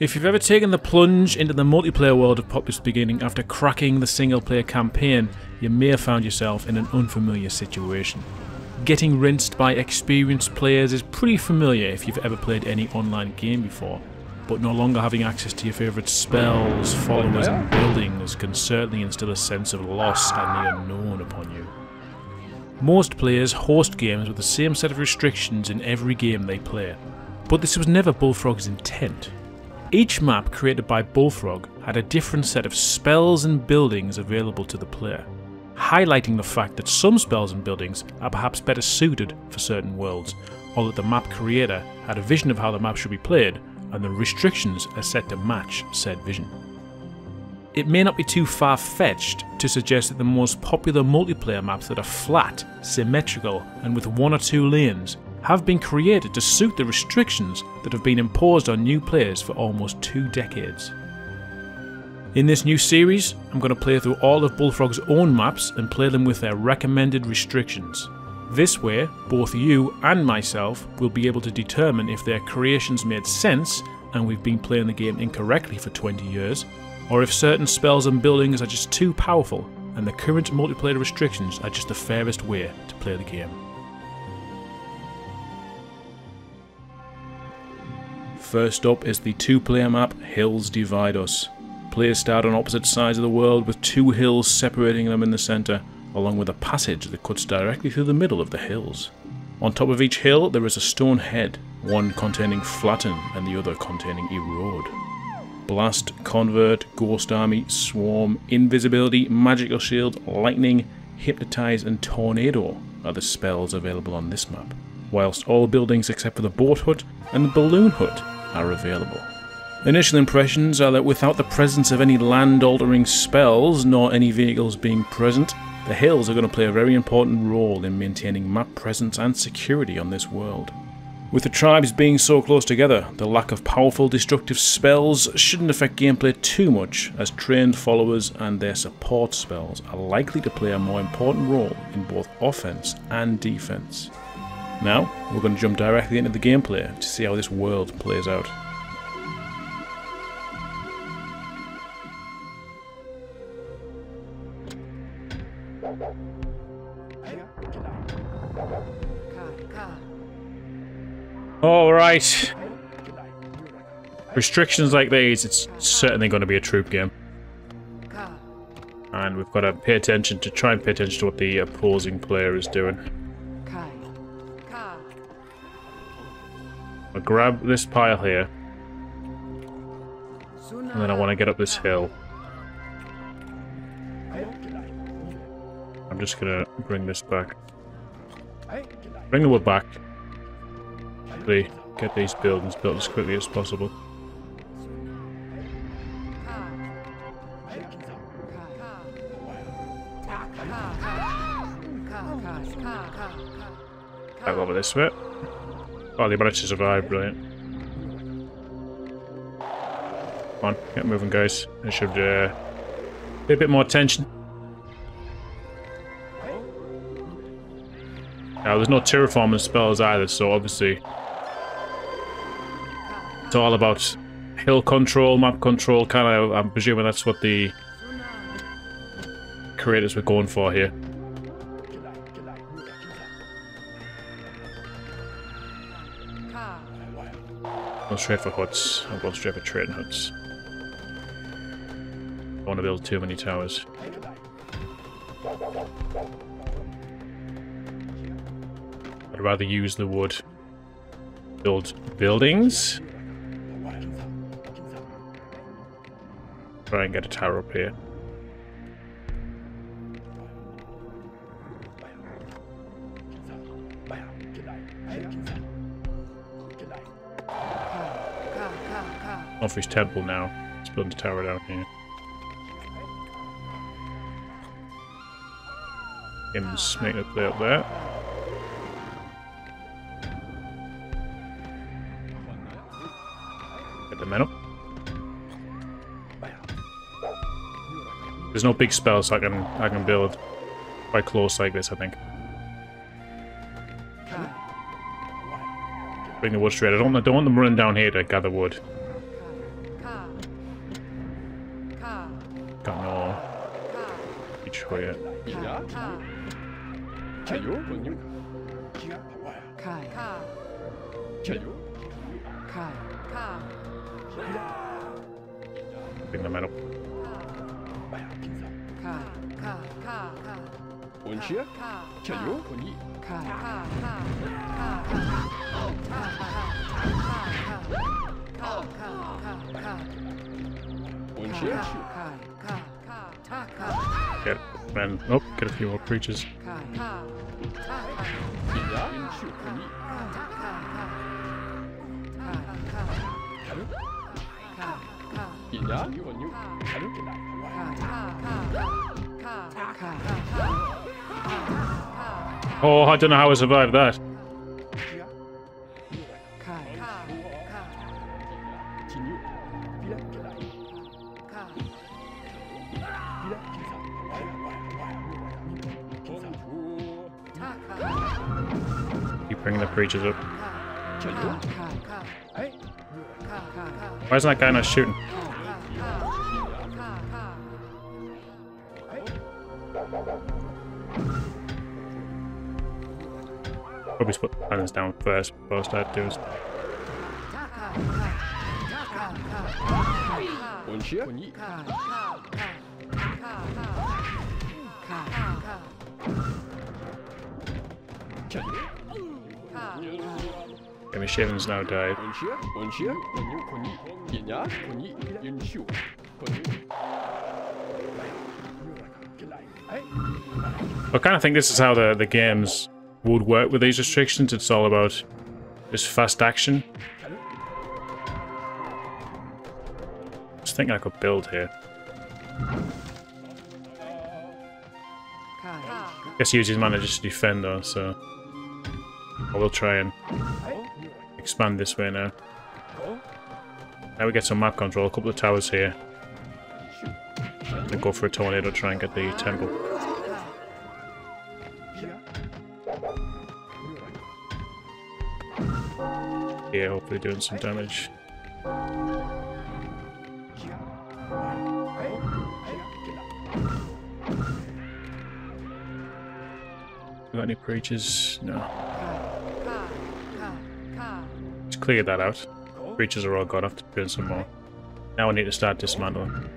If you've ever taken the plunge into the multiplayer world of Populous Beginning after cracking the single player campaign, you may have found yourself in an unfamiliar situation. Getting rinsed by experienced players is pretty familiar if you've ever played any online game before, but no longer having access to your favourite spells, followers, and buildings can certainly instill a sense of loss and the unknown upon you. Most players host games with the same set of restrictions in every game they play, but this was never Bullfrog's intent. Each map created by Bullfrog had a different set of spells and buildings available to the player, highlighting the fact that some spells and buildings are perhaps better suited for certain worlds, or that the map creator had a vision of how the map should be played, and the restrictions are set to match said vision. It may not be too far fetched to suggest that the most popular multiplayer maps that are flat, symmetrical, and with one or two lanes have been created to suit the restrictions that have been imposed on new players for almost two decades. In this new series, I'm going to play through all of Bullfrog's own maps and play them with their recommended restrictions. This way, both you and myself will be able to determine if their creations made sense and we've been playing the game incorrectly for 20 years, or if certain spells and buildings are just too powerful and the current multiplayer restrictions are just the fairest way to play the game. First up is the two-player map Hills Divide Us. Players start on opposite sides of the world with two hills separating them in the centre, along with a passage that cuts directly through the middle of the hills. On top of each hill there is a stone head, one containing Flatten and the other containing Erode. Blast, Convert, Ghost Army, Swarm, Invisibility, Magical Shield, Lightning, Hypnotize and Tornado are the spells available on this map, whilst all buildings except for the Boat Hut and the Balloon Hut are available. Initial impressions are that without the presence of any land altering spells nor any vehicles being present, the hills are going to play a very important role in maintaining map presence and security on this world. With the tribes being so close together, the lack of powerful destructive spells shouldn't affect gameplay too much, as trained followers and their support spells are likely to play a more important role in both offense and defense. Now, we're going to jump directly into the gameplay to see how this world plays out. Alright. Restrictions like these, it's certainly going to be a troop game. And we've got to pay attention to try and pay attention to what the opposing player is doing. Grab this pile here. And then I want to get up this hill. I'm just going to bring this back. Bring the wood back. Get these buildings built as quickly as possible. Back over this bit. Oh, they managed to survive, brilliant. Come on, get moving, guys. It should uh, be a bit more tension. Now, there's no terraforming spells either, so obviously it's all about hill control, map control, kind of, I'm presuming that's what the creators were going for here. Go straight for huts. I'm going straight for trading huts. Don't want to build too many towers. I'd rather use the wood. Build buildings. Try and get a tower up here. Off his temple now. Let's build a tower down here. Him's making a play up there. Get the men up. There's no big spells I can I can build quite close like this, I think. Bring the wood straight. I don't, I don't want them running down here to gather wood. Got no each way. Ina. Kayo. Konyu. Kai. Kayo. Kai. Bring them up. Kai. Onshia. Kayo. Konyi. Kai. Onshia. Get man. Oh, get a few more creatures. Ina. Inshu. Konyi. Karu. Ina. Konyu. Karu. Oh, oh, I don't know how I survived that. Bringing the creatures up. Why isn't that guy not shooting? Probably put plans down first before I start. Shivan's now died. Onshia. Onshia. Konyu. Konyi. Ina. Konyi. Inshu. Konyu. Hey. I kind of think this is how the, the games would work with these restrictions. It's all about just fast action. I Just thinking I could build here. I Guess he uses mana just to defend though, so I will try and expand this way now. Now we get some map control, a couple of towers here. And go for a tornado, try and get the temple. Yeah, hopefully doing some damage. Got any creatures? No. Just cleared that out. Creatures are all gone I have to doing some more. Now I need to start dismantling.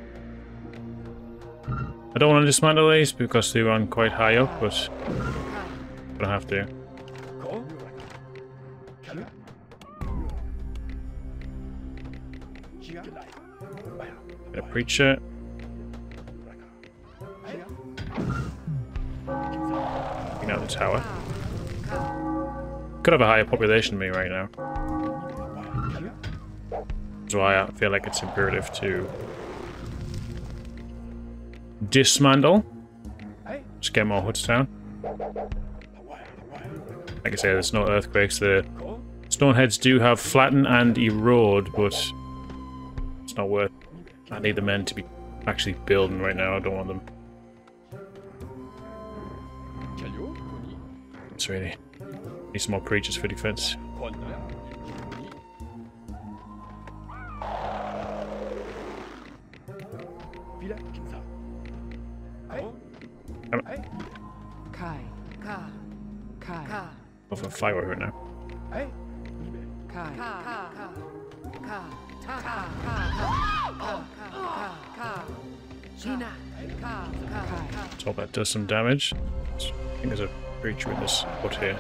I don't want to dismantle these because they run quite high up, but I don't have to. Get a preacher. Bring out the tower. Could have a higher population than me right now. That's why I feel like it's imperative to dismantle. Just get more huts down. Like I say, there's no earthquakes. The stoneheads do have flatten and erode, but it's not worth. it. I need the men to be actually building right now. I don't want them. It's really need some more creatures for defense. Konna. Bila. Hey. On. Hey. Kai. Kai. Go for a fire right now. Hey. Kai. Kai. Let's hope that does some damage. I think there's a creature in this hut here.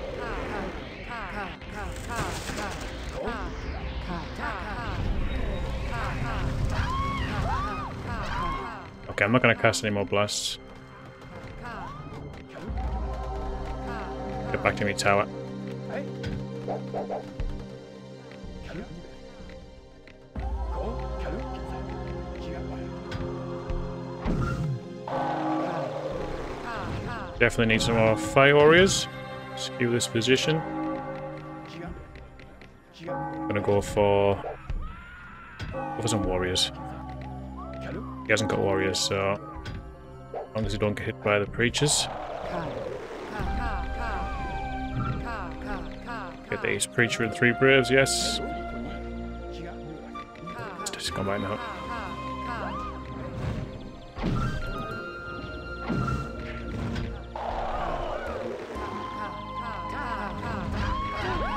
Okay, I'm not gonna cast any more blasts. Get back to me, tower. Definitely need some more fire warriors. Skew this position. Kia. Gonna go for go for some warriors. He hasn't got warriors, so as long as he don't get hit by the preachers. Get these preacher and three braves, yes. Kia. Just He's back now.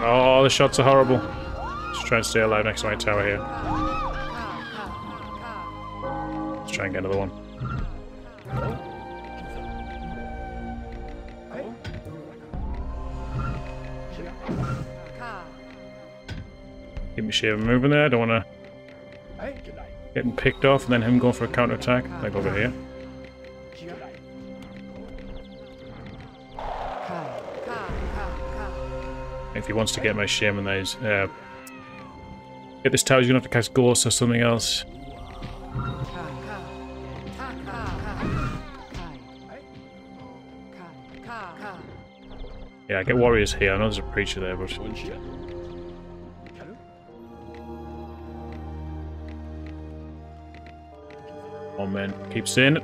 Oh, the shots are horrible. Just trying to stay alive next to my tower here. Try and get another one. Keep me shaman moving there. I don't want to getting picked off and then him going for a counter attack. Like over here. If he wants to get my shaman, is. Uh, get this tower, he's gonna have to cast Ghost or something else. Yeah, get warriors here. I know there's a preacher there, but... Oh man, keeps in.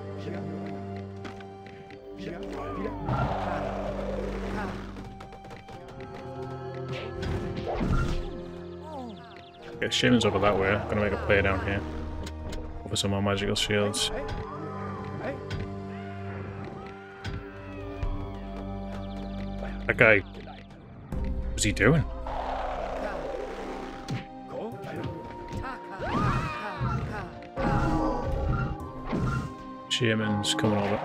Get Shaman's over that way. I'm gonna make a play down here. Over some more magical shields. That guy. What's he doing? Shaman's coming over.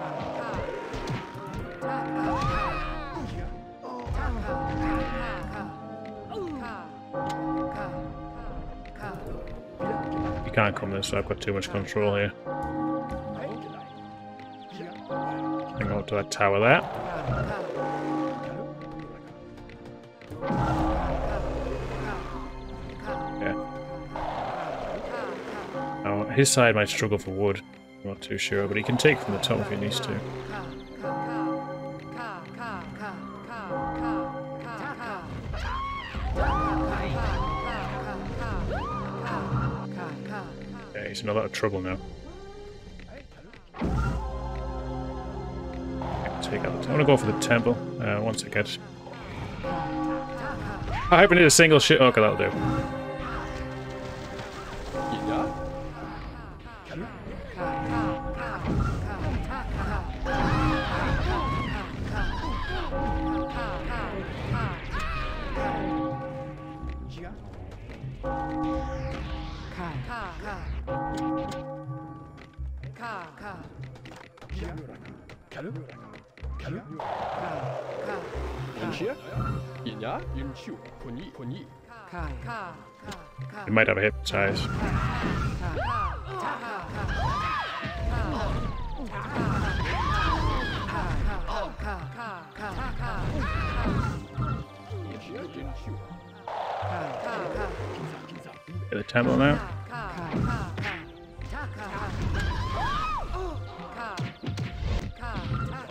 You can't come this way, I've got too much control here. Hang on to that tower there. Yeah. Now, his side might struggle for wood. I'm not too sure, but he can take from the top if he needs to. Yeah, he's in a lot of trouble now. Take out to go for the temple uh, once I get. I hope I need a single shit. Okay, that'll do. We might have a hypnotize. Get the temple now.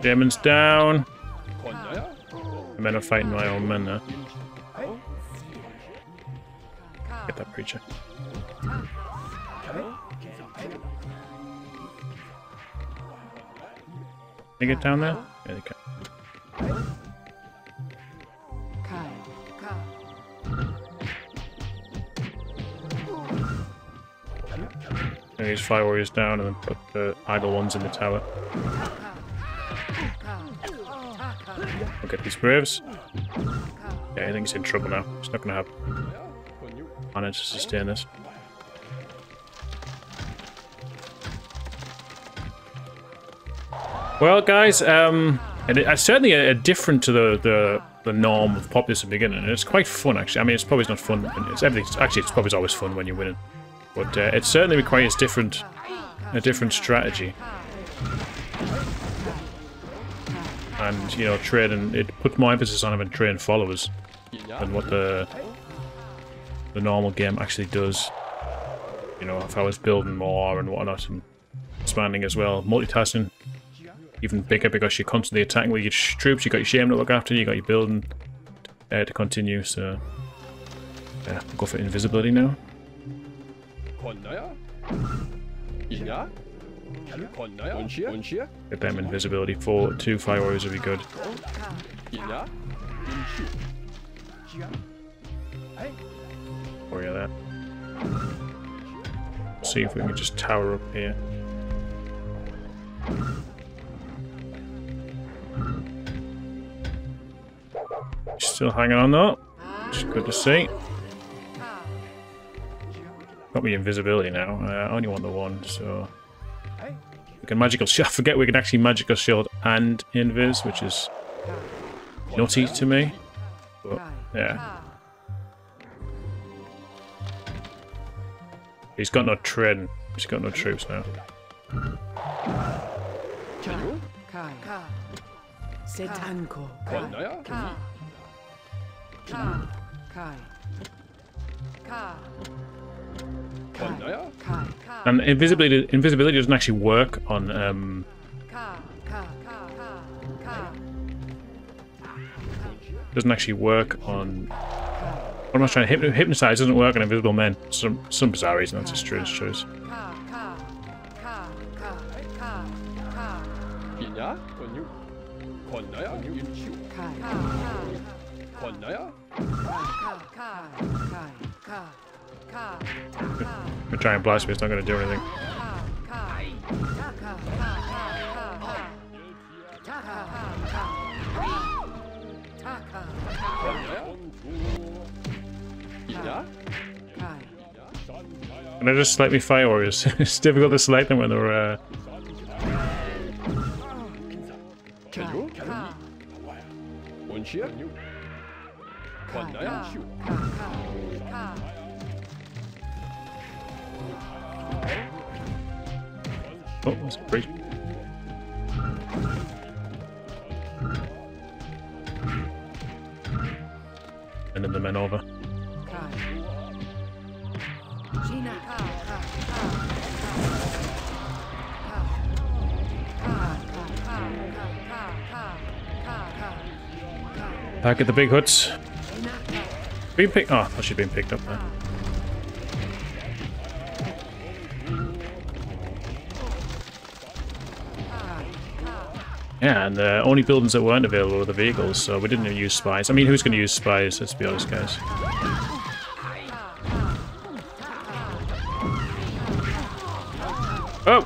Demons down. I'm better fighting my own men now. Get that preacher. Can they get down there? Yeah, they can. And these fire warriors down and then put the idle ones in the tower. We'll get these braves. Yeah, I think he's in trouble now. It's not gonna have on it to sustain this. Well, guys, um, and it, it's certainly a, a different to the, the the norm of Populous in the beginning. And it's quite fun, actually. I mean, it's probably not fun. It's everything. Actually, it's probably always fun when you're winning, but uh, it certainly requires different a different strategy. And you know, trade and it put more emphasis on having trained followers than what the the normal game actually does. You know, if I was building more and whatnot and expanding as well, multitasking even bigger because you're constantly attacking with your troops. You got your shame to look after. You got your building uh, to continue. So yeah, go for invisibility now. Get them invisibility. for two fire warriors would be good there. See if we can just tower up here. Still hanging on though. It's good to see. Got me invisibility now. Uh, I only want the one, so... We can magical shield. I forget we can actually magical shield and invis, which is naughty to me. But, yeah. He's got no train. He's got no troops now. And invisibility invisibility doesn't actually work on um, doesn't actually work on I'm not trying to hypnotize. Doesn't work on invisible men. Some some bizarre reason. That's just true. It's true. I'm trying blast, but it's not going to do anything. Can I just select me Fire Warriors? it's difficult to select them when they're... Uh... Oh, that's great. And then the men over. Back at the big huts. Being picked. Oh, I thought she'd been picked up there. Yeah, and the only buildings that weren't available were the vehicles, so we didn't use spies. I mean, who's going to use spies? Let's be honest, guys. Oh!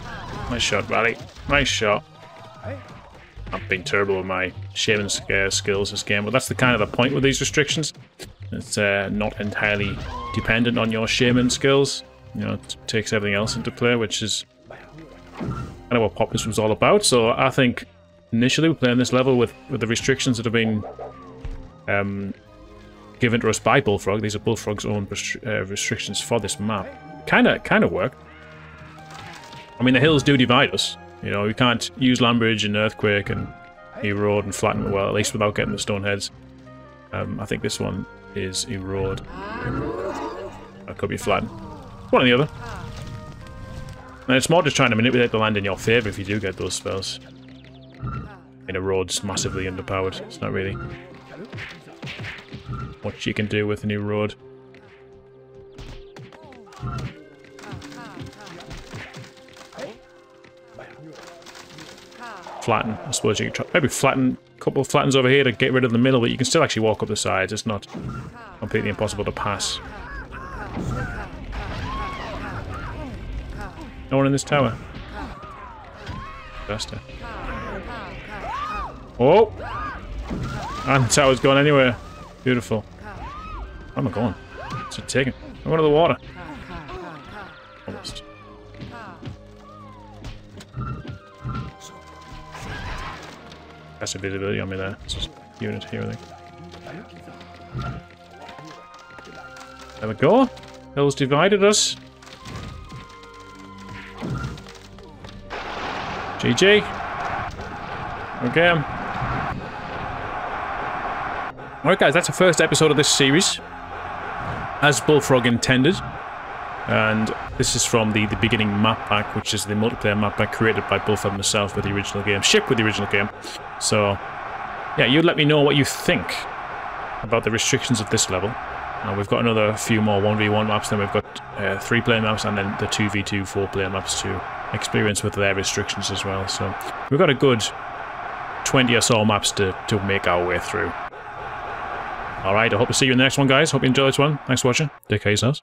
Nice shot, Rally. Nice shot. I've been terrible with my shaman scare skills this game, but that's the kind of the point with these restrictions. It's uh, not entirely dependent on your shaman skills. You know, it takes everything else into play, which is kind of what Populous was all about. So I think initially we're playing this level with, with the restrictions that have been um, given to us by Bullfrog. These are Bullfrog's own restri- uh, restrictions for this map. Kind of, kind of work. I mean, the hills do divide us. You know, we can't use Land Bridge and Earthquake and Erode and Flatten, well, at least without getting the Stoneheads. Um, I think this one is Erode. That could be Flatten. One or the other. And it's more just trying to manipulate the land in your favour if you do get those spells. And Erode's massively underpowered. It's not really much you can do with a new Flatten. I suppose you could try. Maybe flatten. A couple of flattens over here to get rid of the middle, but you can still actually walk up the sides. It's not completely impossible to pass. No one in this tower. Faster. Oh! And the tower's gone anywhere. Beautiful. Where am I going? What's it taking? I'm going to the water. That's a visibility on me there. It's just unit here, I think. There we go. Hills divided us. GG. Okay. Alright guys, that's the first episode of this series. As Bullfrog intended. And this is from the, the beginning map pack, which is the multiplayer map pack created by both of myself with the original game. Shipped with the original game. So, yeah, you let me know what you think about the restrictions of this level. Uh, we've got another few more 1v1 maps, then we've got uh, 3 player maps, and then the 2v2 4 player maps to experience with their restrictions as well. So we've got a good 20 or so maps to, to make our way through. Alright, I hope to see you in the next one, guys. Hope you enjoyed this one. Thanks for watching. Take care yourselves.